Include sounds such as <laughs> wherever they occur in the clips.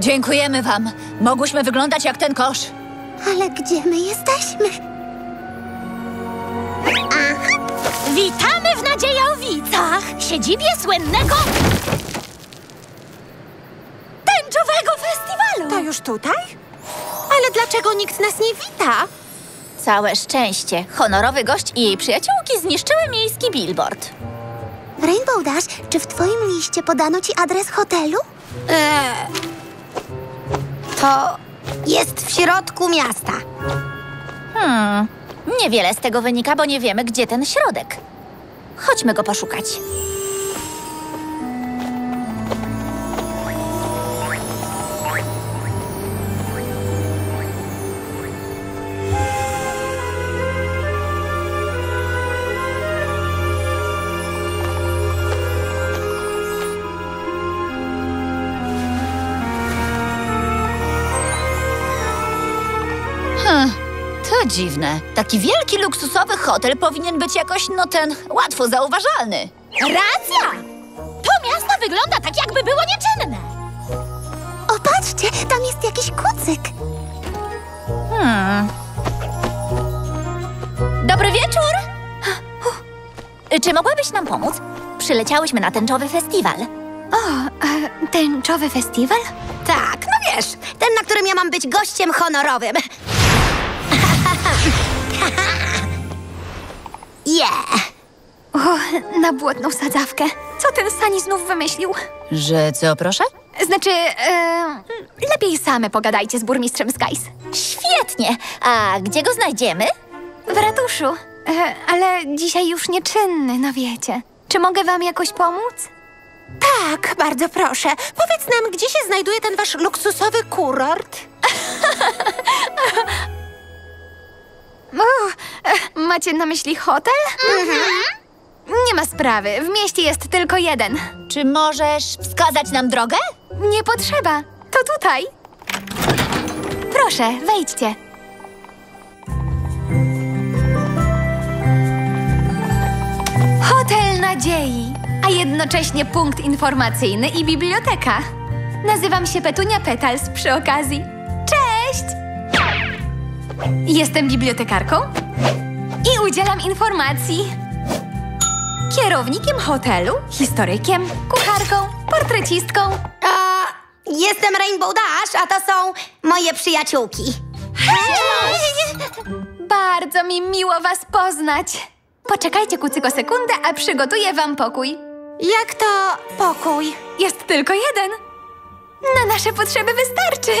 Dziękujemy wam. Mogłyśmy wyglądać jak ten kosz. Ale gdzie my jesteśmy? Witamy w Nadziejowicach, siedzibie słynnego tęczowego festiwalu. To już tutaj? Ale dlaczego nikt nas nie wita? Całe szczęście. Honorowy gość i jej przyjaciółki zniszczyły miejski billboard. Rainbow Dash, czy w twoim liście podano ci adres hotelu? To jest w środku miasta. Hmm, niewiele z tego wynika, bo nie wiemy, gdzie ten środek. Chodźmy go poszukać. Dziwne. Taki wielki, luksusowy hotel powinien być jakoś, no ten, łatwo zauważalny. Racja! To miasto wygląda tak, jakby było nieczynne. O, patrzcie, tam jest jakiś kucyk. Hmm. Dobry wieczór! <gasps> Czy mogłabyś nam pomóc? Przyleciałyśmy na tęczowy festiwal. O, tęczowy festiwal? Tak, no wiesz, ten, na którym ja mam być gościem honorowym. Yeah! O, na błotną sadzawkę. Co ten Sani znów wymyślił? Że co, proszę? Znaczy, e, lepiej same pogadajcie z burmistrzem Skies. Świetnie! A gdzie go znajdziemy? W ratuszu. E, ale dzisiaj już nieczynny, no wiecie. Czy mogę wam jakoś pomóc? Tak, bardzo proszę. Powiedz nam, gdzie się znajduje ten wasz luksusowy kurort? <laughs> E, macie na myśli hotel? Nie ma sprawy, w mieście jest tylko jeden. Czy możesz wskazać nam drogę? Nie potrzeba, to tutaj. Proszę, wejdźcie. Hotel Nadziei, a jednocześnie punkt informacyjny i biblioteka. Nazywam się Petunia Petals przy okazji. Cześć! Jestem bibliotekarką udzielam informacji. Kierownikiem hotelu, historykiem, kucharką, portrecistką. A, jestem Rainbow Dash, a to są moje przyjaciółki. Bardzo mi miło was poznać. Poczekajcie kucyko sekundę, a przygotuję wam pokój. Jak to pokój? Jest tylko jeden. Na nasze potrzeby wystarczy.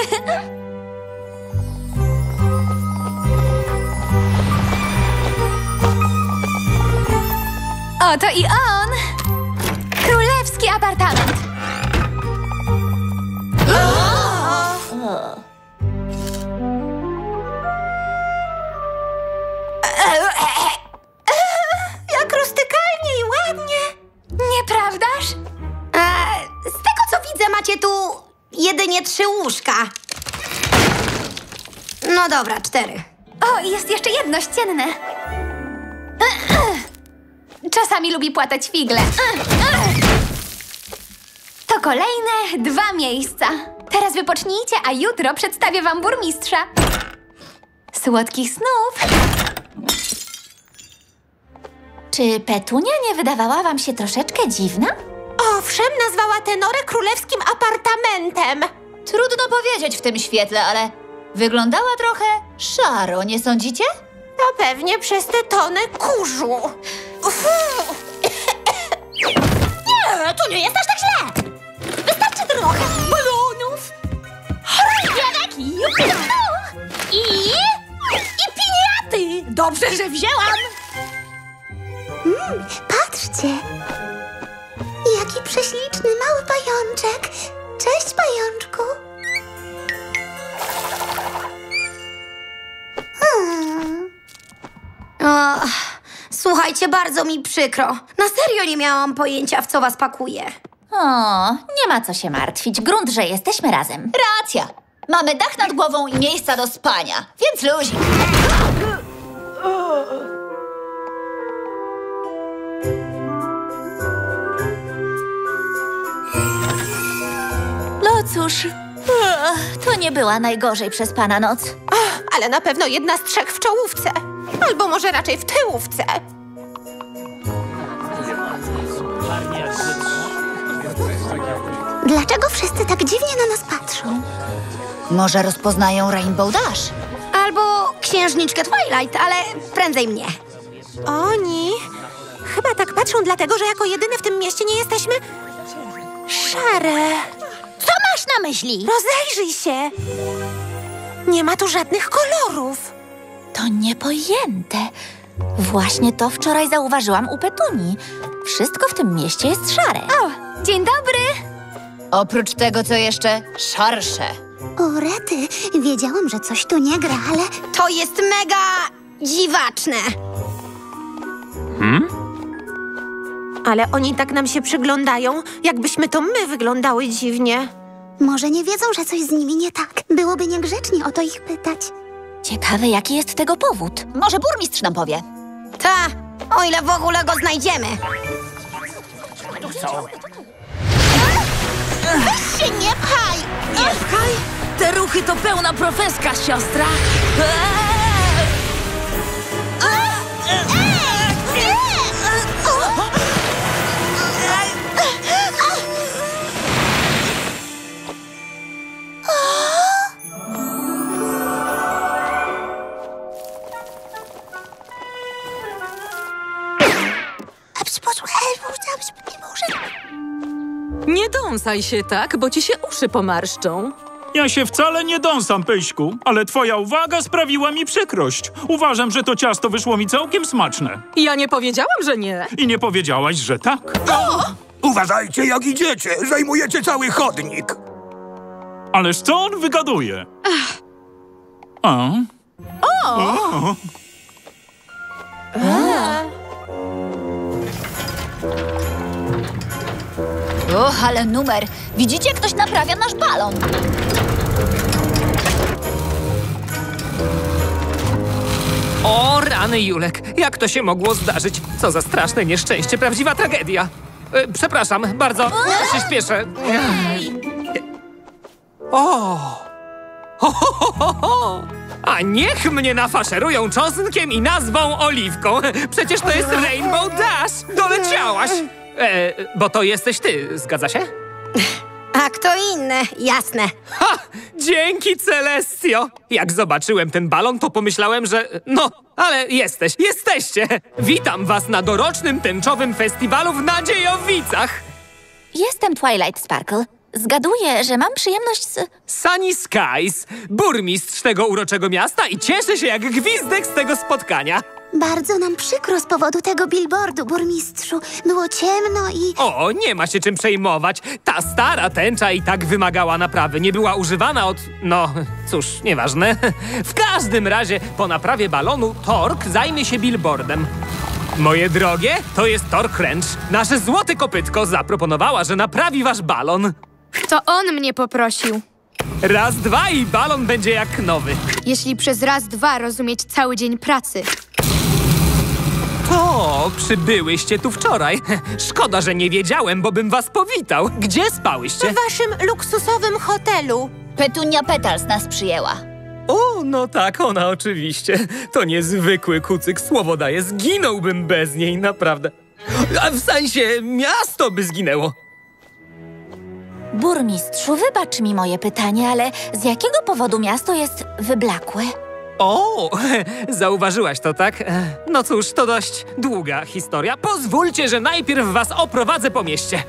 Oto i on. Królewski apartament. Jak rustykalnie i ładnie. Nieprawdaż? E, z tego co widzę, macie tu jedynie trzy łóżka. No dobra, cztery. O, i jest jeszcze jedno ścienne. Czasami lubi płatać figle. To kolejne dwa miejsca. Teraz wypocznijcie, a jutro przedstawię wam burmistrza. Słodkich snów. Czy Petunia nie wydawała wam się troszeczkę dziwna? Owszem, nazwała tę norę królewskim apartamentem. Trudno powiedzieć w tym świetle, ale wyglądała trochę szaro, nie sądzicie? To pewnie przez te tony kurzu. Nie, to nie jest aż tak źle! Wystarczy trochę balonów, chorągiewek i i... i piniaty! Dobrze, że wzięłam! Mm, patrzcie. Jaki prześliczny mały pajączek. Słuchajcie, bardzo mi przykro. Na serio nie miałam pojęcia, w co was pakuje. O, nie ma co się martwić. Grunt, że jesteśmy razem. Racja. Mamy dach nad głową i miejsca do spania, więc luzik. No cóż, To nie była najgorzej przez pana noc. Ale na pewno jedna z trzech w czołówce. Albo może raczej w tyłówce. Dlaczego wszyscy tak dziwnie na nas patrzą? Może rozpoznają Rainbow Dash? Albo księżniczkę Twilight, ale prędzej mnie. Oni chyba tak patrzą dlatego, że jako jedyne w tym mieście nie jesteśmy szare. Co masz na myśli? Rozejrzyj się. Nie ma tu żadnych kolorów. To niepojęte. Właśnie to wczoraj zauważyłam u Petuni. Wszystko w tym mieście jest szare. O, dzień dobry! Oprócz tego, co jeszcze szarsze. O, Rety, wiedziałam, że coś tu nie gra, ale To jest mega dziwaczne. Ale oni tak nam się przyglądają, jakbyśmy to my wyglądały dziwnie. może nie wiedzą, że coś z nimi nie tak. Byłoby niegrzecznie o to ich pytać. Ciekawe, jaki jest tego powód. Może burmistrz nam powie. Ta, o ile w ogóle go znajdziemy. Się nie pchaj! Nie pchaj! Te ruchy to pełna profeska, siostra. Nie dąsaj się tak, bo ci się uszy pomarszczą. Ja się wcale nie dąsam, Pyśku, ale twoja uwaga sprawiła mi przykrość. Uważam, że to ciasto wyszło mi całkiem smaczne. Ja nie powiedziałam, że nie. I nie powiedziałaś, że tak. Uważajcie, jak idziecie! Zajmujecie cały chodnik! Ależ co on wygaduje? A? O! Och, ale numer. Widzicie, ktoś naprawia nasz balon. O, rany Julek, jak to się mogło zdarzyć? Co za straszne nieszczęście, prawdziwa tragedia. E, przepraszam, bardzo <laughs> się śpieszę. O! Ho, ho, ho, ho. A niech mnie nafaszerują czosnkiem i nazwą oliwką. Przecież to jest Rainbow Dash. Doleciałaś. E, bo to jesteś ty, zgadza się? A kto inny? Jasne. Ha! Dzięki, Celestio! Jak zobaczyłem ten balon, to pomyślałem, że... No, ale jesteś, jesteście! Witam was na dorocznym tęczowym festiwalu w Nadziejowicach! Jestem Twilight Sparkle. Zgaduję, że mam przyjemność z... Sunny Skies, burmistrz tego uroczego miasta i cieszę się jak gwizdek z tego spotkania. Bardzo nam przykro z powodu tego billboardu, burmistrzu. Było ciemno i... O, nie ma się czym przejmować. Ta stara tęcza i tak wymagała naprawy. Nie była używana od... No, cóż, nieważne. W każdym razie, po naprawie balonu, Tork zajmie się billboardem. Moje drogie, to jest Tork Wrench. Nasze złote kopytko zaproponowała, że naprawi wasz balon. To on mnie poprosił. Raz, dwa i balon będzie jak nowy. Jeśli przez raz, dwa rozumieć cały dzień pracy. To, przybyłyście tu wczoraj. Szkoda, że nie wiedziałem, bo bym was powitał. Gdzie spałyście? W waszym luksusowym hotelu. Petunia Petals nas przyjęła. O, no tak, ona oczywiście. To niezwykły kucyk, słowo daje. Zginąłbym bez niej, naprawdę. A w sensie, miasto by zginęło. Burmistrzu, wybacz mi moje pytanie, ale z jakiego powodu miasto jest wyblakłe? O, <laughs> zauważyłaś to, tak? No cóż, to dość długa historia. Pozwólcie, że najpierw was oprowadzę po mieście.